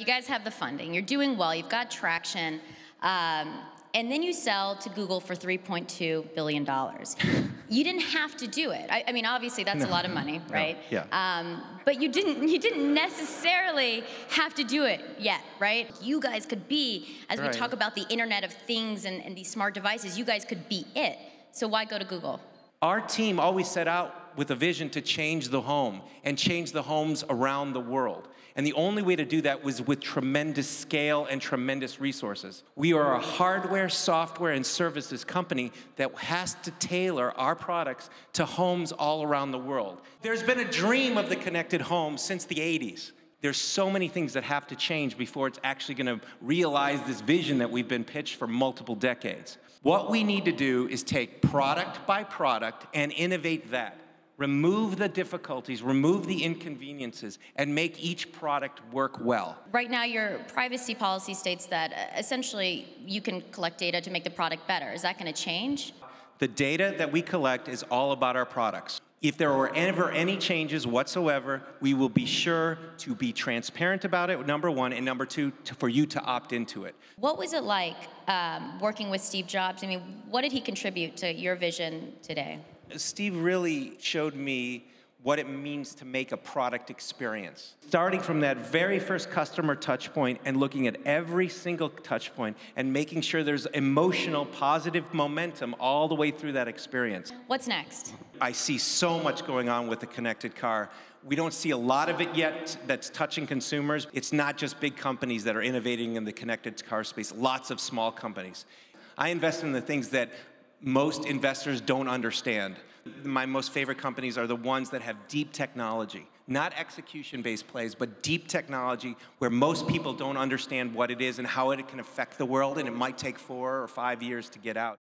You guys have the funding, you're doing well, you've got traction, um, and then you sell to Google for $3.2 billion. you didn't have to do it. I, I mean, obviously, that's No. a lot of money, right? yeah. Um, but you didn't, you didn't necessarily have to do it yet, right? You guys could be, as we talk about the Internet of Things and, and these smart devices, you guys could be it. So why go to Google? Our team always set out with a vision to change the home and change the homes around the world. And the only way to do that was with tremendous scale and tremendous resources. We are a hardware, software, and services company that has to tailor our products to homes all around the world. There's been a dream of the connected home since the 80s. There's so many things that have to change before it's actually going to realize this vision that we've been pitched for multiple decades. What we need to do is take product by product and innovate that. Remove the difficulties, remove the inconveniences, and make each product work well. Right now, your privacy policy states that uh, essentially you can collect data to make the product better. Is that going to change? The data that we collect is all about our products. If there were ever any changes whatsoever, we will be sure to be transparent about it, number one, and number two, to, for you to opt into it. What was it like um, working with Steve Jobs? I mean, what did he contribute to your vision today? Steve really showed me what it means to make a product experience. Starting from that very first customer touch point and looking at every single touch point and making sure there's emotional, positive momentum all the way through that experience. What's next? I see so much going on with the connected car. We don't see a lot of it yet that's touching consumers. It's not just big companies that are innovating in the connected car space, lots of small companies. I invest in the things that most investors don't understand. My most favorite companies are the ones that have deep technology, not execution based plays, but deep technology where most people don't understand what it is and how it can affect the world, and it might take four or five years to get out.